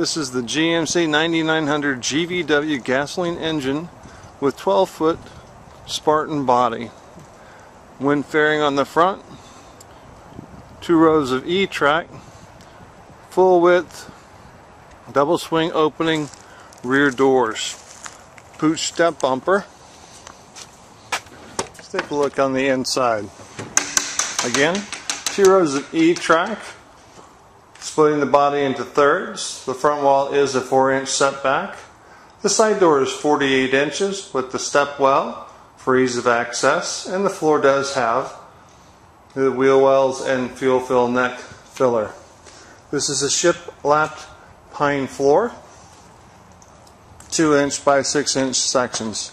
This is the GMC 9900 GVW gasoline engine with 12 foot Spartan body. Wind fairing on the front, two rows of E-track, full width, double swing opening rear doors, pooch step bumper. Let's take a look on the inside. Again, two rows of E-track, splitting the body into thirds. The front wall is a 4 inch setback. The side door is 48 inches with the step well for ease of access and the floor does have the wheel wells and fuel fill neck filler. This is a ship lapped pine floor, 2 inch by 6 inch sections.